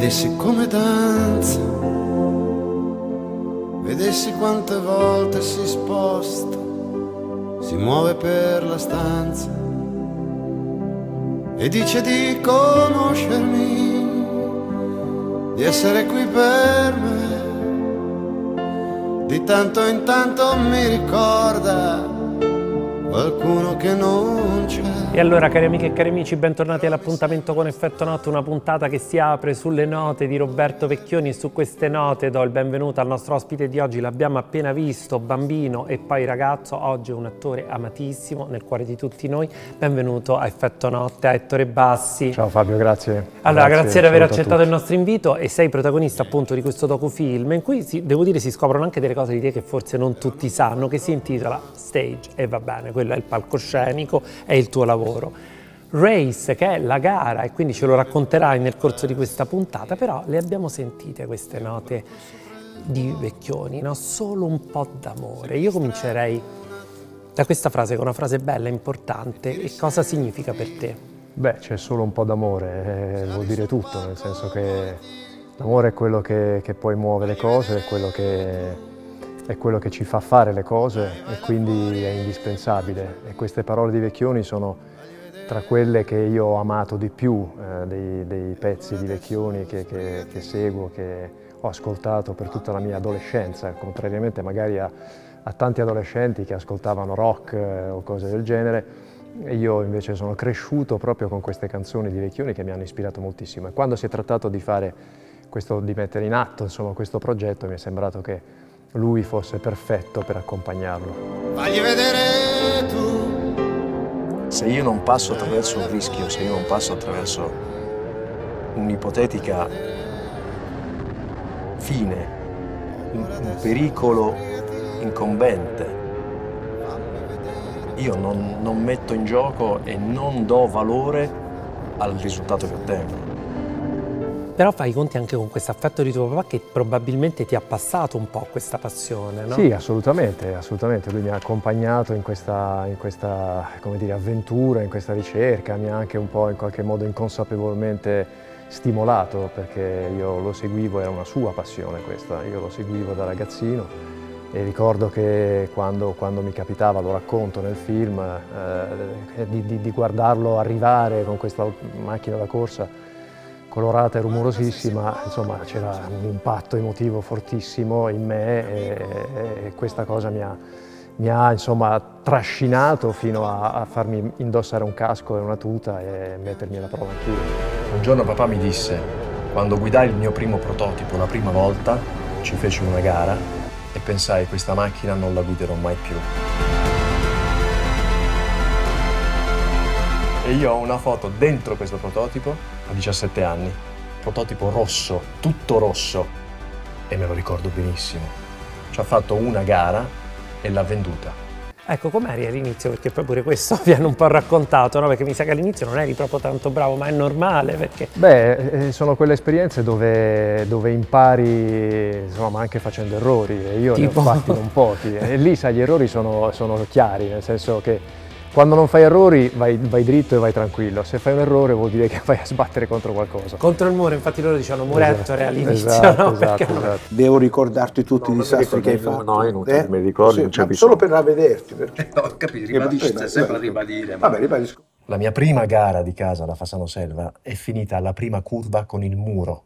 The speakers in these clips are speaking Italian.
vedessi come danza, vedessi quante volte si sposta, si muove per la stanza e dice di conoscermi, di essere qui per me. Di tanto in tanto mi ricorda qualcuno che non c'è. E allora cari amiche e cari amici, bentornati all'appuntamento con Effetto Notte, una puntata che si apre sulle note di Roberto Vecchioni e su queste note do il benvenuto al nostro ospite di oggi, l'abbiamo appena visto, bambino e poi ragazzo, oggi è un attore amatissimo nel cuore di tutti noi, benvenuto a Effetto Notte, a Ettore Bassi. Ciao Fabio, grazie. Allora, grazie, grazie di aver accettato il nostro invito e sei protagonista appunto di questo docufilm in cui si, devo dire si scoprono anche delle cose di te che forse non tutti sanno, che si intitola Stage e va bene, quello è il palcoscenico, è il tuo lavoro lavoro. Race, che è la gara, e quindi ce lo racconterai nel corso di questa puntata, però le abbiamo sentite queste note di Vecchioni, no? solo un po' d'amore. Io comincerei da questa frase, che è una frase bella, importante, e cosa significa per te? Beh, c'è solo un po' d'amore, eh, vuol dire tutto, nel senso che l'amore è quello che, che poi muove le cose, è quello che, è quello che ci fa fare le cose e quindi è indispensabile. E queste parole di Vecchioni sono tra quelle che io ho amato di più eh, dei, dei, pezzi di Vecchioni che, che, che, seguo, che ho ascoltato per tutta la mia adolescenza, contrariamente magari a, a tanti adolescenti che ascoltavano rock eh, o cose del genere, io invece sono cresciuto proprio con queste canzoni di Vecchioni che mi hanno ispirato moltissimo e quando si è trattato di questo, di mettere in atto insomma, questo progetto mi è sembrato che lui fosse perfetto per accompagnarlo. Fagli vedere tu se io non passo attraverso un rischio, se io non passo attraverso un'ipotetica fine, un, un pericolo incombente, io non, non metto in gioco e non do valore al risultato che ottengo. Però fai i conti anche con questo affetto di tuo papà che probabilmente ti ha passato un po' questa passione, no? Sì, assolutamente, assolutamente. Lui mi ha accompagnato in questa, in questa dire, avventura, in questa ricerca, mi ha anche un po' in qualche modo inconsapevolmente stimolato perché io lo seguivo, era una sua passione questa, io lo seguivo da ragazzino e ricordo che quando, quando mi capitava, lo racconto nel film, eh, di, di, di guardarlo arrivare con questa macchina da corsa colorata e rumorosissima, insomma c'era un impatto emotivo fortissimo in me e, e questa cosa mi ha, mi ha insomma, trascinato fino a, a, farmi indossare un casco e una tuta e mettermi alla prova anch'io. Un giorno papà mi disse, quando guidai il mio primo prototipo la prima volta, ci feci una gara e pensai questa macchina non la guiderò mai più. E io ho una foto dentro questo prototipo a 17 anni, prototipo rosso, tutto rosso, e me lo ricordo benissimo. Ci ha fatto una gara e l'ha venduta. Ecco, com'eri all'inizio? Perché poi pure questo vi hanno un po' raccontato, no? Perché mi sa che all'inizio non eri proprio tanto bravo, ma è normale perché... Beh, eh, sono quelle esperienze dove, dove impari, insomma, anche facendo errori, e io tipo... ne ho fatti non pochi. E lì, sai, gli errori sono, sono chiari, nel senso che quando non fai errori vai, vai, dritto e vai tranquillo, se fai un errore vuol dire che vai a sbattere contro qualcosa. Contro il muro, infatti loro dicevano muretto esatto, all'inizio, esatto, no? esatto, esatto. Devo ricordarti tutti no, i disastri che hai fatto. No, io non eh? mi ricordo, sì, non. Solo per ravvederti. Perché... Eh, ho capito, ribadisci, sempre a ribadire. Vabbè, ribadisco. La mia prima gara di casa alla Fasano Selva è finita alla prima curva con il muro,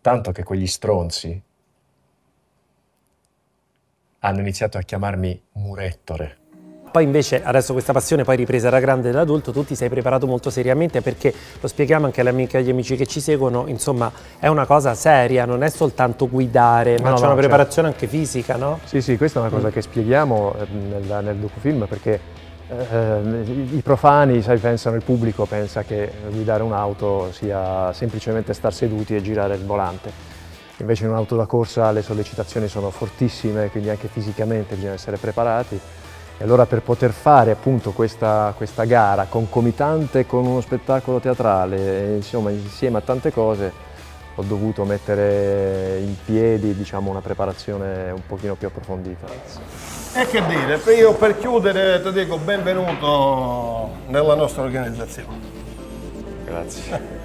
tanto che quegli stronzi hanno iniziato a chiamarmi Murettore. Poi invece adesso questa passione poi ripresa da grande da adulto, tu ti sei preparato molto seriamente perché lo spieghiamo anche alle amiche e agli amici che ci seguono, insomma è una cosa seria, non è soltanto guidare, ma no, c'è no, una preparazione certo. anche fisica, no? Sì, sì, questa è una cosa mm. che spieghiamo eh, nel, nel docufilm perché eh, i profani, sai, pensano, il pubblico pensa che guidare un'auto sia semplicemente star seduti e girare il volante. Invece in un'auto da corsa le sollecitazioni sono fortissime, quindi anche fisicamente bisogna essere preparati E allora per poter fare appunto questa, questa gara concomitante con uno spettacolo teatrale, insomma insieme a tante cose, ho dovuto mettere in piedi diciamo, una preparazione un pochino più approfondita. E che dire, io per chiudere ti dico benvenuto nella nostra organizzazione. Grazie.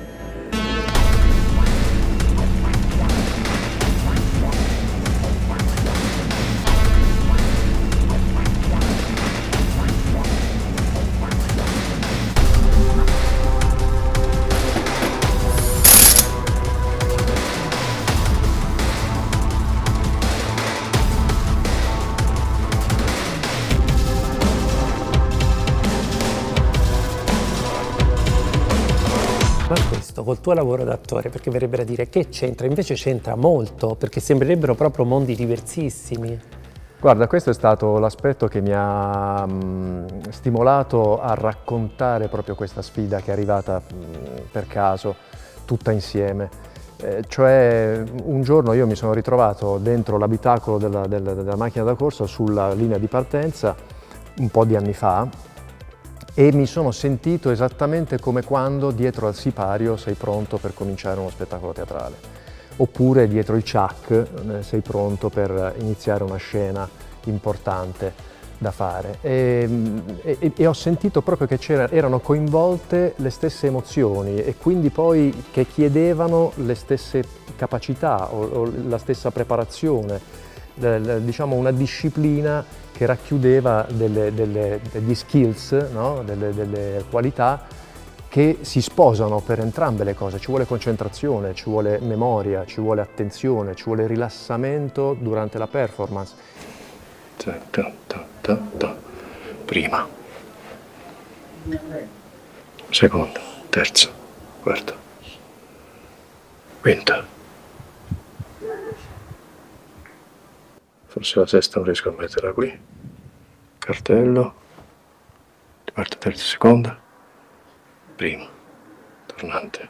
Tuo lavoro d'attore, perché verrebbe a dire che c'entra, invece c'entra molto, perché sembrerebbero proprio mondi diversissimi. Guarda, questo è stato l'aspetto che mi ha mh, stimolato a raccontare proprio questa sfida che è arrivata mh, per caso, tutta insieme. Eh, cioè, un giorno io mi sono ritrovato dentro l'abitacolo della, della, della macchina da corsa sulla linea di partenza un po' di anni fa e mi sono sentito esattamente come quando dietro al sipario sei pronto per cominciare uno spettacolo teatrale. Oppure dietro il chuck eh, sei pronto per iniziare una scena importante da fare. E, e, e ho sentito proprio che erano coinvolte le stesse emozioni e quindi poi che chiedevano le stesse capacità o, o la stessa preparazione, diciamo una disciplina che racchiudeva delle, delle, degli skills, no? delle, delle qualità che si sposano per entrambe le cose. Ci vuole concentrazione, ci vuole memoria, ci vuole attenzione, ci vuole rilassamento durante la performance. Prima. Seconda, terza, quarta, quinta. Forse la sesta non riesco a metterla qui. Cartello. Quarta, terza, seconda. Prima. Tornante.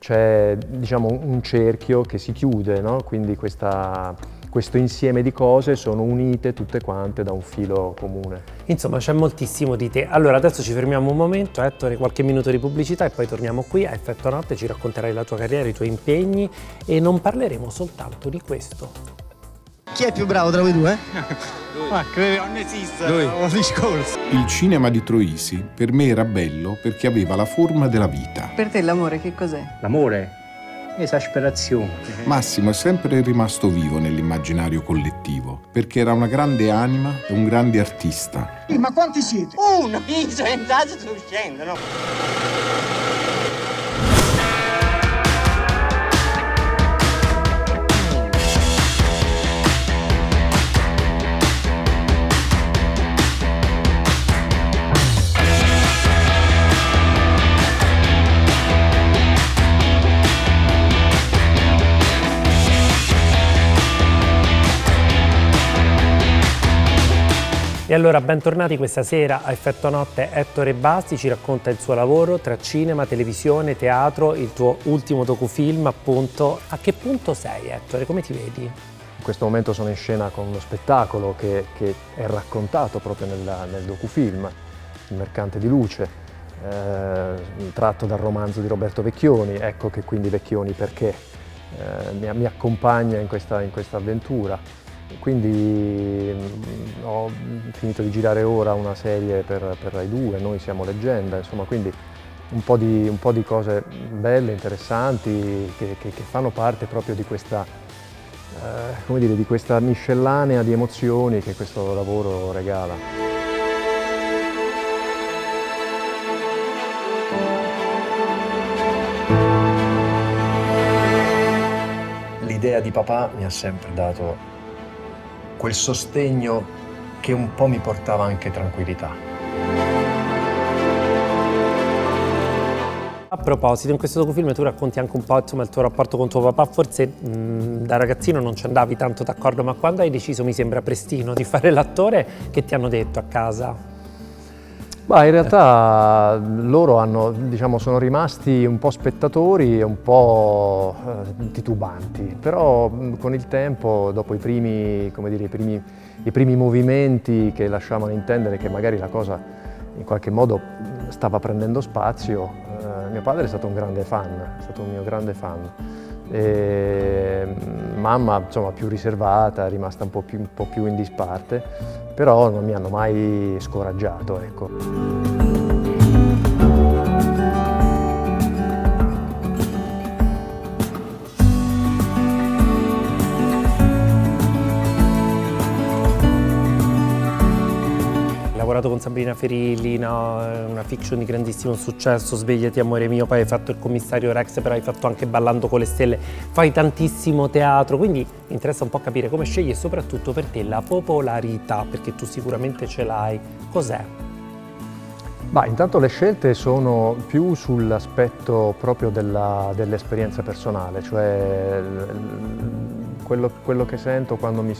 C'è diciamo, un cerchio che si chiude, no? quindi questa, questo insieme di cose sono unite tutte quante da un filo comune. Insomma c'è moltissimo di te. Allora adesso ci fermiamo un momento, Ettore, qualche minuto di pubblicità e poi torniamo qui a Effetto Notte, ci racconterai la tua carriera, i tuoi impegni e non parleremo soltanto di questo. Chi è più bravo tra voi due? Lui. Ma credo non esiste Lui. discorso. Il cinema di Troisi per me era bello perché aveva la forma della vita. Per te l'amore che cos'è? L'amore? Esasperazione. Massimo è sempre rimasto vivo nell'immaginario collettivo perché era una grande anima e un grande artista. Ma quanti siete? Uno! Io sono entrato sto uscendo, no? E allora bentornati questa sera a Effetto Notte. Ettore Basti ci racconta il suo lavoro tra cinema, televisione, teatro, il tuo ultimo docufilm appunto. A che punto sei Ettore? Come ti vedi? In questo momento sono in scena con uno spettacolo che, che è raccontato proprio nel, nel, docufilm, Il mercante di luce, eh, tratto dal romanzo di Roberto Vecchioni. Ecco che quindi Vecchioni perché eh, mi, mi, accompagna in questa, in questa avventura. Quindi mm, ho finito di girare ora una serie per, per Rai 2, Noi siamo leggenda, insomma, quindi un po' di, un po di cose belle, interessanti, che, che, che, fanno parte proprio di questa, eh, dire, di questa miscellanea di emozioni che questo lavoro regala. L'idea di papà mi ha sempre dato quel sostegno che un po' mi portava anche tranquillità. A proposito, in questo docufilm tu racconti anche un po' insomma, il tuo rapporto con tuo papà, forse mh, da ragazzino non ci andavi tanto d'accordo, ma quando hai deciso, mi sembra prestino, di fare l'attore, che ti hanno detto a casa? Bah, in realtà loro hanno, diciamo, sono rimasti un po' spettatori e un po' eh, titubanti, però con il tempo, dopo i primi, dire, i primi i primi movimenti che lasciavano intendere che magari la cosa in qualche modo stava prendendo spazio, eh, mio padre è stato un grande fan, è stato un mio grande fan. E mamma insomma più riservata, rimasta un po' più, un po più in disparte, però non mi hanno mai scoraggiato. Ecco. Sabrina Ferilli, no? una fiction di grandissimo successo, Svegliati amore mio, poi hai fatto il commissario Rex, però hai fatto anche Ballando con le stelle, fai tantissimo teatro, quindi mi interessa un po' capire come scegli e soprattutto per te la popolarità, perché tu sicuramente ce l'hai, cos'è? Bah, intanto le scelte sono più sull'aspetto proprio dell'esperienza dell personale, cioè quello, quello, che sento quando mi,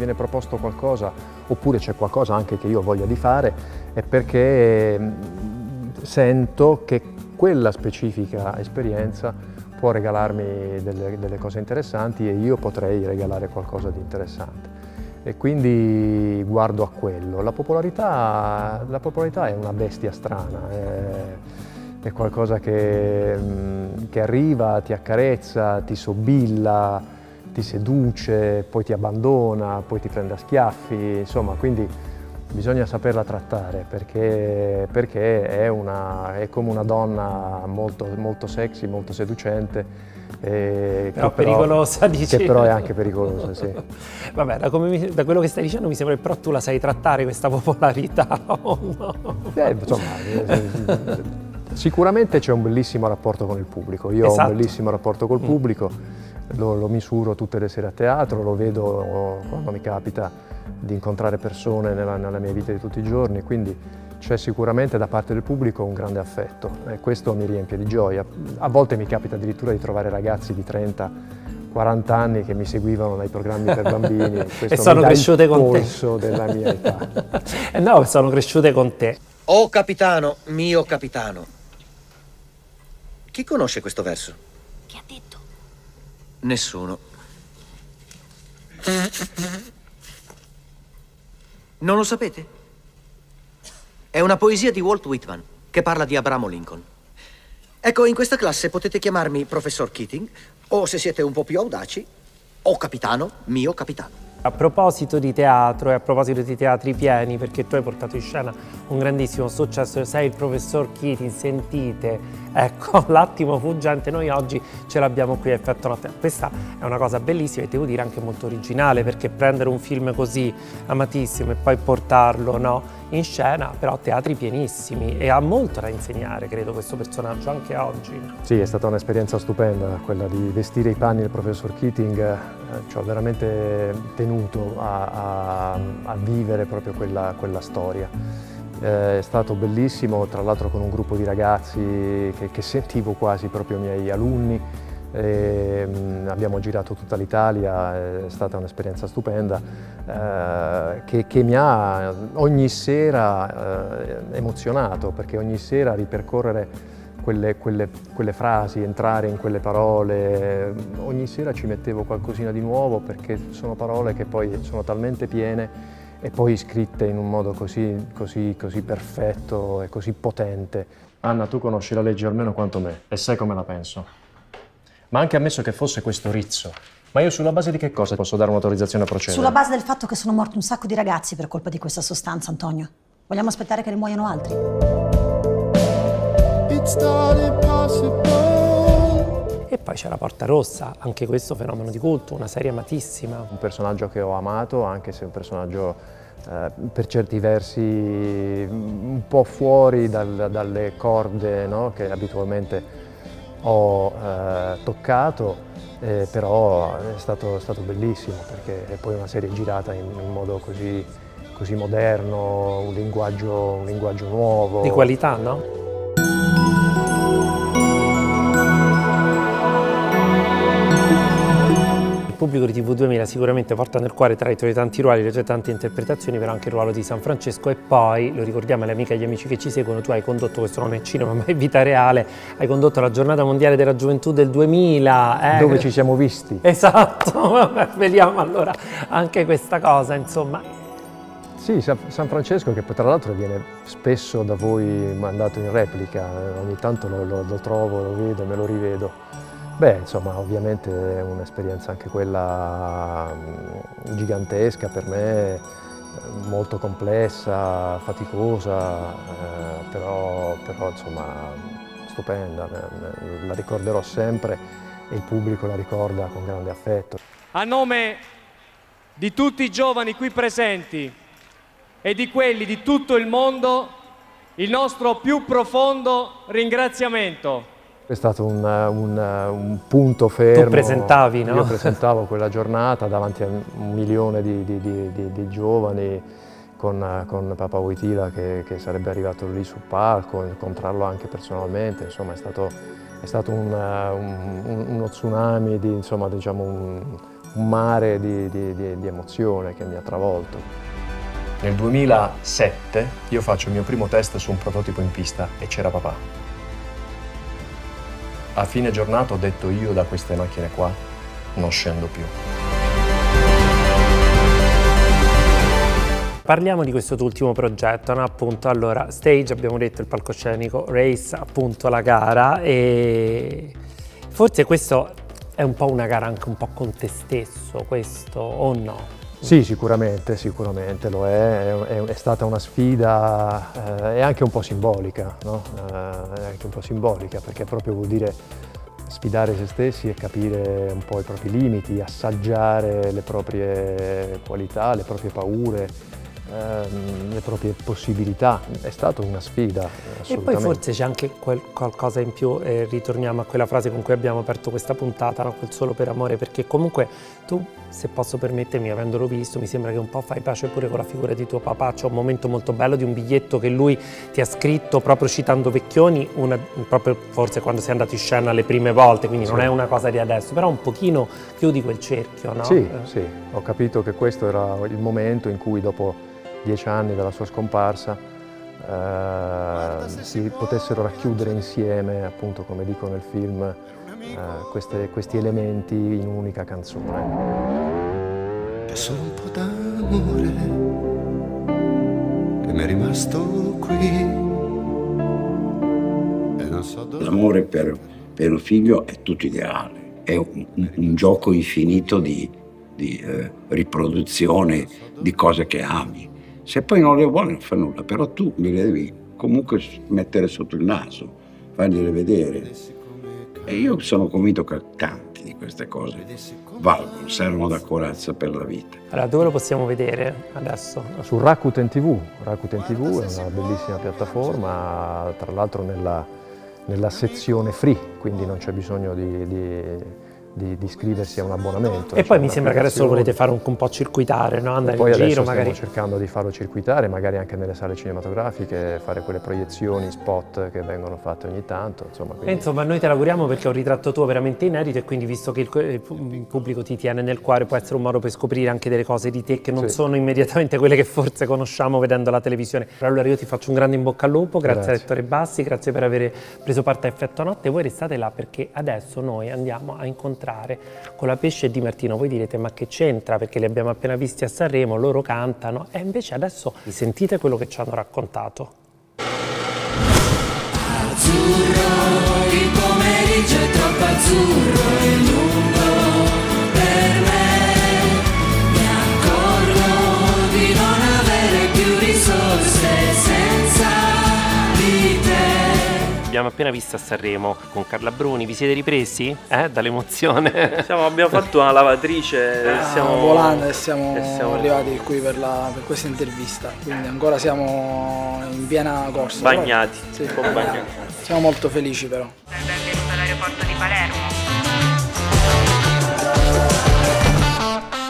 viene proposto qualcosa, oppure c'è qualcosa anche che io voglia di fare, è perché mm, sento che quella specifica esperienza può regalarmi delle, delle cose interessanti e io potrei regalare qualcosa di interessante e quindi guardo a quello. La popolarità, la popolarità è una bestia strana, è, è qualcosa che, mm, che, arriva, ti accarezza, ti sobilla, ti seduce, poi ti abbandona, poi ti prende a schiaffi, insomma, quindi bisogna saperla trattare perché, perché è, una, è, come una donna molto, molto sexy, molto seducente. Eh, però pericolosa, però, dici? Che però è anche pericolosa, sì. Vabbè, da, mi, da, quello che stai dicendo mi sembra che però tu la sai trattare questa popolarità, oh no? eh, insomma, eh, sicuramente c'è un bellissimo rapporto con il pubblico. Io esatto. ho un esatto. bellissimo rapporto col mm. Lo, lo misuro tutte le sere a teatro, lo vedo quando mi capita di incontrare persone nella, nella mia vita di tutti i giorni, quindi c'è sicuramente da parte del pubblico un grande affetto e questo mi riempie di gioia. A volte mi capita addirittura di trovare ragazzi di 30 40 anni che mi seguivano nei programmi per bambini e sono cresciute con te della mia età. eh no, sono cresciute con te. Oh capitano, mio capitano. Chi conosce questo verso? Nessuno. Non lo sapete? È una poesia di Walt Whitman che parla di Abramo Lincoln. Ecco, in questa classe potete chiamarmi professor Keating o, se siete un po' più audaci, o capitano, mio capitano. A proposito di teatro e a proposito di teatri pieni, perché tu hai portato in scena un grandissimo successo, sei il professor Keating, sentite, ecco, l'attimo fuggente, noi oggi ce l'abbiamo qui a Effetto Notte. Questa è una cosa bellissima e devo dire anche molto originale, perché prendere un film così amatissimo e poi portarlo no, in scena, però teatri pienissimi e ha molto da insegnare, credo, questo personaggio anche oggi. Sì, è stata un'esperienza stupenda, quella di vestire i panni del professor Keating, eh, ci ho veramente tenuto a, a, a vivere proprio quella, quella storia. Eh, è stato bellissimo, tra l'altro con un gruppo di ragazzi che, che sentivo quasi proprio miei alunni. E, mh, abbiamo girato tutta l'Italia, è stata un'esperienza stupenda eh, che, che, mi ha ogni sera eh, emozionato perché ogni sera ripercorrere quelle, quelle, quelle, frasi, entrare in quelle parole. Ogni sera ci mettevo qualcosina di nuovo perché sono parole che poi sono talmente piene e poi scritte in un modo così, così, così perfetto e così potente. Anna, tu conosci la legge almeno quanto me e sai come la penso. Ma anche ammesso che fosse questo rizzo, ma io sulla base di che cosa posso dare un'autorizzazione a procedere? Sulla base del fatto che sono morti un sacco di ragazzi per colpa di questa sostanza, Antonio. Vogliamo aspettare che ne muoiano altri? E poi c'è la Porta Rossa, anche questo fenomeno di culto, una serie amatissima. Un personaggio che ho amato, anche se è un personaggio eh, per certi versi un po' fuori dal, dalle corde no? che abitualmente ho eh, toccato, eh, però è stato, è stato, bellissimo perché è poi una serie girata in, in modo così, così moderno, un linguaggio, un linguaggio nuovo. Di qualità, no? Pubblico di TV 2000 sicuramente porta nel cuore tra i tuoi tanti ruoli, le tue tante interpretazioni, però anche il ruolo di San Francesco e poi, lo ricordiamo alle amiche e agli amici che ci seguono, tu hai condotto, questo non è cinema ma è vita reale, hai condotto la giornata mondiale della gioventù del 2000. Eh? Dove ci siamo visti. Esatto, vediamo allora anche questa cosa, insomma. Sì, San Francesco che tra l'altro viene spesso da voi mandato in replica, ogni tanto lo, lo, lo trovo, lo vedo, me lo rivedo. Beh, insomma, ovviamente è un'esperienza anche quella mm, gigantesca per me, molto complessa, faticosa, eh, però, però insomma stupenda, la ricorderò sempre e il pubblico la ricorda con grande affetto. A nome di tutti i giovani qui presenti, e di quelli di tutto il mondo il nostro più profondo ringraziamento. È stato un, un, un punto fermo. Tu presentavi, no? Io presentavo quella giornata davanti a un milione di, di, di, di giovani con, con, Papa Wojtyla che, che, sarebbe arrivato lì sul palco, incontrarlo anche personalmente, insomma è stato, è stato un, uno tsunami, di, insomma, diciamo un, mare di emozione che mi ha travolto. Nel 2007 io faccio il mio primo test su un prototipo in pista e c'era papà. A fine giornata ho detto io da queste macchine qua non scendo più. Parliamo di questo tuo ultimo progetto, no? appunto, allora, stage abbiamo detto il palcoscenico, race appunto la gara e forse questo è un po' una gara anche un po' con te stesso, questo o no? Sì, sicuramente, sicuramente lo è, è, è stata una sfida, eh, è anche un po' simbolica, no? eh, è anche un po' simbolica perché proprio vuol dire sfidare se stessi e capire un po' i propri limiti, assaggiare le proprie qualità, le proprie paure, ehm, le proprie possibilità. È stata una sfida. E poi forse c'è anche qualcosa in più, e ritorniamo a quella frase con cui abbiamo aperto questa puntata, no? quel solo per amore, perché comunque tu, se posso permettermi, avendolo visto, mi sembra che un po' fai pace pure con la figura di tuo papà. C'è un momento molto bello di un biglietto che lui ti ha scritto proprio citando Vecchioni, una, proprio forse quando sei andato in scena le prime volte, quindi sì. non è una cosa di adesso, però un pochino chiudi quel cerchio, no? Sì, eh. sì, ho capito che questo era il momento in cui dopo dieci anni dalla sua scomparsa, eh, si potessero racchiudere insieme, appunto come dico nel film, eh, queste, questi elementi in un'unica canzone. È solo un po' d'amore che mi è rimasto qui. So L'amore per, per, un figlio è tutto ideale, è un, un, un gioco infinito di, di eh, riproduzione di cose che ami. Se poi non le vuole non fa nulla, però tu me le devi comunque mettere sotto il naso, fargliele vedere. E io sono convinto che tanti di queste cose valgono, servono da corazza per la vita. Allora, dove lo possiamo vedere adesso? Su Rakuten TV. Rakuten TV è una bellissima piattaforma, tra l'altro nella, nella, sezione free, quindi non c'è bisogno di, di di, di, iscriversi a un abbonamento. E poi mi sembra che adesso lo volete fare un, un po' circuitare, no? andare in giro magari. Stiamo cercando di farlo circuitare, magari anche nelle sale cinematografiche, fare quelle proiezioni, spot che vengono fatte ogni tanto. Insomma, quindi... insomma noi te l'auguriamo perché è un ritratto tuo veramente inedito e quindi visto che il, il, pubblico ti tiene nel cuore può essere un modo per scoprire anche delle cose di te che non sì. sono immediatamente quelle che forse conosciamo vedendo la televisione. Allora io ti faccio un grande in bocca al lupo, grazie, grazie. a Lettore Bassi, grazie per aver preso parte a Effetto Notte voi restate là perché adesso noi andiamo a incontrare con la pesce di Martino. Voi direte ma che c'entra perché li abbiamo appena visti a Sanremo, loro cantano e invece adesso sentite quello che ci hanno raccontato. Azzurro, il pomeriggio è troppo azzurro e lungo te. Abbiamo appena visto a Sanremo con Carla Bruni, vi siete ripresi? Eh, dall'emozione? Siamo, abbiamo fatto una lavatrice, eh, stiamo volando e siamo, e siamo arrivati qui per, la, per, questa intervista, quindi ancora siamo in piena corsa. Bagnati, sì. un po' bagnati. Siamo molto felici però. Benvenuto all'aeroporto di Palermo.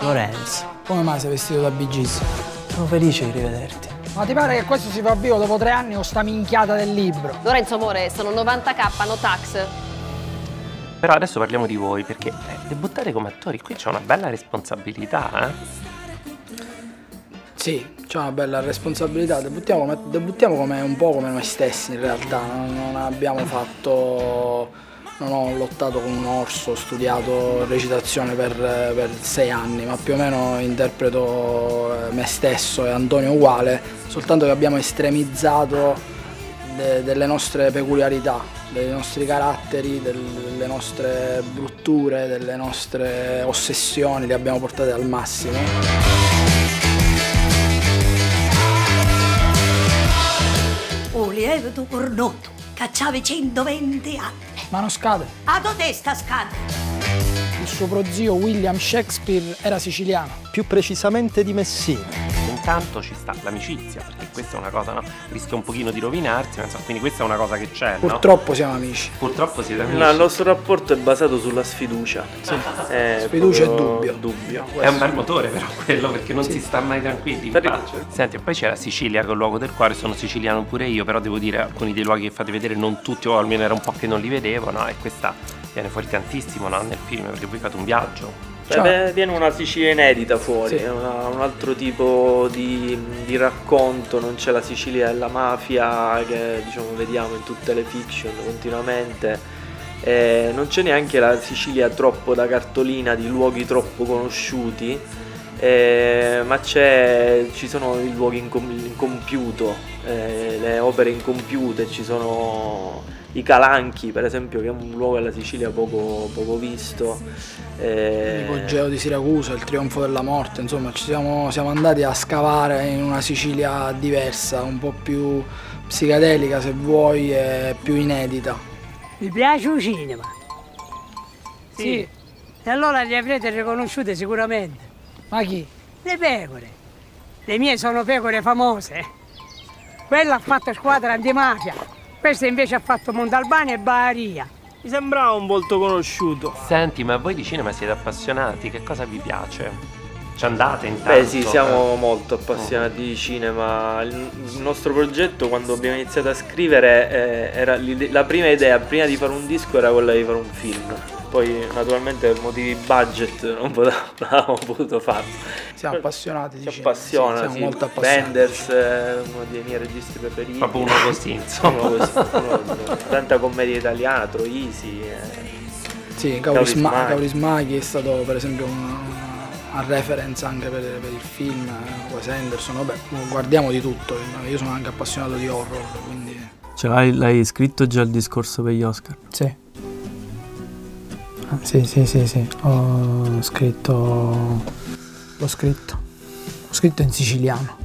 Lorenzo, come mai sei vestito da Bee Sono felice di rivederti. Ma ti pare che questo si fa vivo dopo tre anni o sta minchiata del libro? Lorenzo amore, sono 90k, no tax. Però adesso parliamo di voi perché eh, debuttare come attori, qui c'è una bella responsabilità, eh? Sì, c'è una bella responsabilità, debuttiamo come, debuttiamo come un po' come noi stessi in realtà, non, non abbiamo fatto, non ho lottato con un orso, ho studiato recitazione per, per sei anni, ma più o meno interpreto eh, me stesso e Antonio uguale, soltanto che abbiamo estremizzato de- delle nostre peculiarità, dei nostri caratteri, del- delle nostre brutture, delle nostre ossessioni, le abbiamo portate al massimo. Un lievito cornuto, cacciavi 120 anni. Ma non scade. A tua testa scade. Il suo prozio William Shakespeare era siciliano. Più precisamente di Messina. Intanto ci sta l'amicizia, perché questa è una cosa, no? Rischia un pochino di rovinarsi, ma insomma, quindi questa è una cosa che c'è, no? Purtroppo siamo amici. Purtroppo siete amici. No, il nostro rapporto è basato sulla sfiducia. È Sfiducia e dubbio. dubbio. È un bel motore però quello perché non si sta mai tranquilli in pace. Senti, poi c'è la Sicilia che è il luogo del cuore, sono siciliano pure io, però devo dire alcuni dei luoghi che fate vedere non tutti, o almeno era un po' che non li vedevo, no? E questa viene fuori tantissimo no? nel film perché voi fate un viaggio. Beh, beh, viene una Sicilia inedita fuori, Sì. una- un altro tipo di, di racconto, non c'è la Sicilia della mafia che diciamo vediamo in tutte le fiction continuamente, Eh, non c'è neanche la Sicilia troppo da cartolina di luoghi troppo conosciuti, eh, ma c'è, ci sono i luoghi incom- incompiuto, eh, le opere incompiute, ci sono i Calanchi per esempio che è un luogo della Sicilia poco, poco visto. eh, L'ipogeo di Siracusa, il trionfo della morte, insomma ci siamo, siamo andati a scavare in una Sicilia diversa, un po' più psichedelica se vuoi e più inedita. Mi piace il cinema? Sì. E allora li avrete riconosciute sicuramente. Ma chi? Le pecore. Le mie sono pecore famose. Quella ha fatto squadra antimafia. Questa invece ha fatto Montalbani e Baria. Mi sembrava un volto conosciuto. Senti, ma voi di cinema siete appassionati? Che cosa vi piace? Ci andate intanto? Beh sì, siamo Eh. molto appassionati di cinema. Il nostro progetto quando abbiamo iniziato a scrivere eh, era la prima idea, prima di fare un disco, era quella di fare un film. Poi naturalmente per motivi budget non avevamo potuto farlo. Siamo appassionati di Si cinema. appassiona, Sì, siamo sì. molto appassionati. Wenders è uno dei miei registi preferiti. Proprio uno così, insomma. Uno così, uno- tanta commedia italiana, Troisi. eh. Sì, Kaurismäki. Kaurisma- Kaurismäki è stato per esempio una, una- a reference anche per, per il film, eh, Wes Anderson, vabbè, guardiamo di tutto, io sono anche appassionato di horror, quindi... Ce l'hai, l'hai scritto già il discorso per gli Oscar? Sì. Sì, sì, sì, sì, ho scritto... l'ho scritto. Ho scritto in siciliano.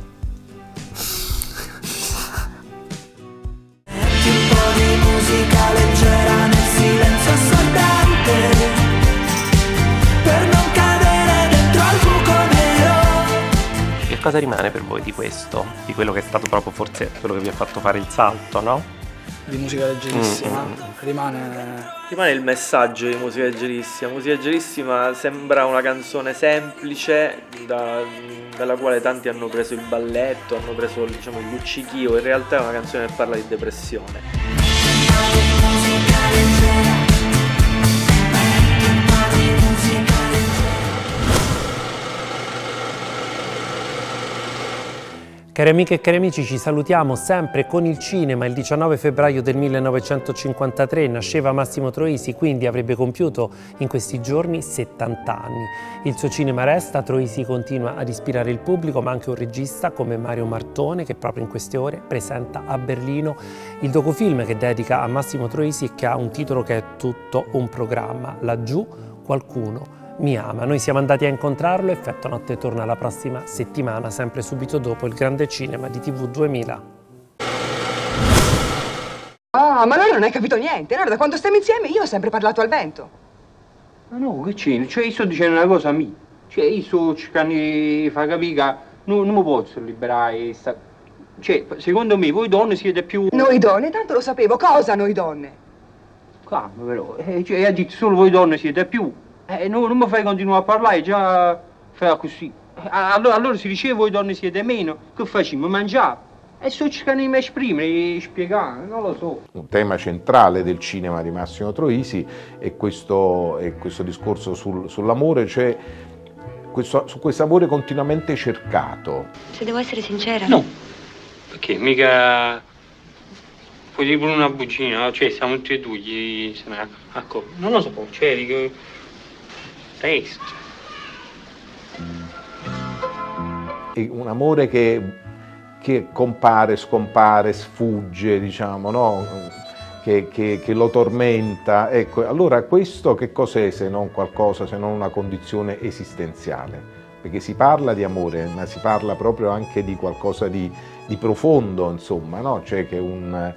Un po' di musica leggera nel silenzio assordante Per non cadere dentro al buco nero Che cosa rimane per voi di questo? Di quello che è stato proprio forse quello che vi ha fatto fare il salto, no? Di musica leggerissima, Mm, rimane... Rimane il messaggio di Musica Leggerissima. Musica Leggerissima sembra una canzone semplice da- dalla quale tanti hanno preso il balletto, hanno preso diciamo, il luccichio. In realtà è una canzone che parla di depressione. Cari amiche e cari amici, ci salutiamo sempre con il cinema. Il 19 febbraio del 1953 nasceva Massimo Troisi, quindi avrebbe compiuto in questi giorni 70 anni. Il suo cinema resta, Troisi continua ad ispirare il pubblico, ma anche un regista come Mario Martone che proprio in queste ore presenta a Berlino il docufilm che dedica a Massimo Troisi e che ha un titolo che è tutto un programma. Laggiù qualcuno mi ama. Noi siamo andati a incontrarlo e Effetto Notte torna la prossima settimana, sempre subito dopo il grande cinema di TV 2000. Ah, ma allora non hai capito niente. Allora, da quando stiamo insieme io ho sempre parlato al vento. Ma no, che c'è? Cioè, io sto dicendo una cosa a me. Cioè, io sto cercando di far capire che non, non mi posso liberare. Sta... Cioè, secondo me voi donne siete più... Noi donne, tanto lo sapevo. Cosa noi donne? Calma però, eh, cioè, ha detto solo voi donne siete più. Eh, no, non mi fai continuare a parlare, già fai così. Eh, Allora, allora si diceva voi donne siete meno, che facciamo? Mangiare? E so cercare di esprimere, spiegare, non lo so. Un tema centrale del cinema di Massimo Troisi è questo, è questo discorso sul- sull'amore, cioè questo, su questo amore continuamente cercato. Se devo essere sincera. No. Perché mica puoi dire pure una bugia, cioè siamo tutti e due, gli- se ne- ecco, non lo so, cioè dico testo. È un amore che, che compare, scompare, sfugge, diciamo, no? che, che- che lo tormenta. Ecco, allora questo che cos'è se non qualcosa, se non una condizione esistenziale? Perché si parla di amore, ma si parla proprio anche di qualcosa di, di profondo, insomma, no? Cioè che un...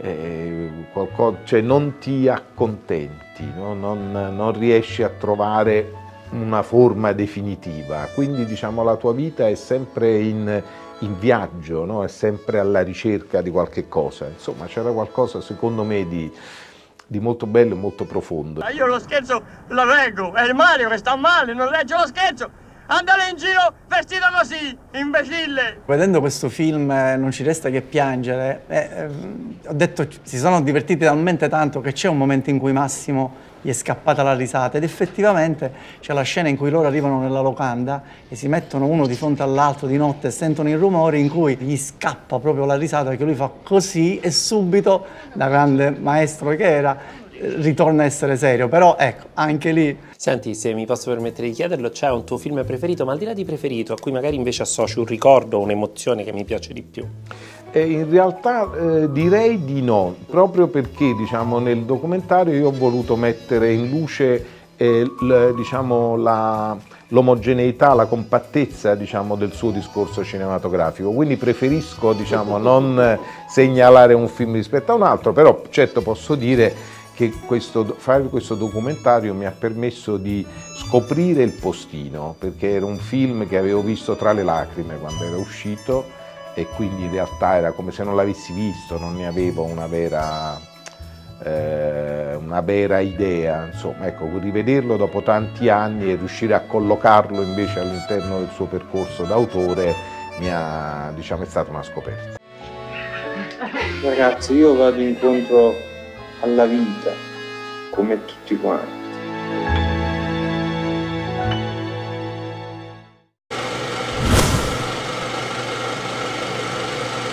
eh, qualco- cioè non ti accontenti, no? non, non riesci a trovare una forma definitiva, quindi diciamo la tua vita è sempre in, in viaggio, no? è sempre alla ricerca di qualche cosa, insomma c'era qualcosa secondo me di, di molto bello e molto profondo. Ma io lo scherzo lo reggo, è il Mario che sta male, non legge lo scherzo. Andare in giro vestito così, imbecille. Vedendo questo film eh, non ci resta che piangere. Eh, eh, ho detto, si sono divertiti talmente tanto che c'è un momento in cui Massimo gli è scappata la risata ed effettivamente c'è la scena in cui loro arrivano nella locanda e si mettono uno di fronte all'altro di notte e sentono i rumori in cui gli scappa proprio la risata perché lui fa così e subito, da grande maestro che era, eh, ritorna a essere serio. Però ecco, anche lì Senti, se mi posso permettere di chiederlo, c'è un tuo film preferito, ma al di là di preferito, a cui magari invece associ un ricordo un'emozione che mi piace di più? Eh, in realtà eh, direi di no, proprio perché diciamo, nel documentario io ho voluto mettere in luce eh, l- diciamo, la- l'omogeneità, la compattezza diciamo, del suo discorso cinematografico, quindi preferisco diciamo, non segnalare un film rispetto a un altro, però certo posso dire che questo- fare questo documentario mi ha permesso di scoprire il postino, perché era un film che avevo visto tra le lacrime quando era uscito e quindi in realtà era come se non l'avessi visto, non ne avevo una vera, eh, una vera idea. Insomma, ecco, rivederlo dopo tanti anni e riuscire a collocarlo invece all'interno del suo percorso d'autore mi ha, diciamo, è stata una scoperta. Ragazzi, io vado incontro alla vita, come tutti quanti.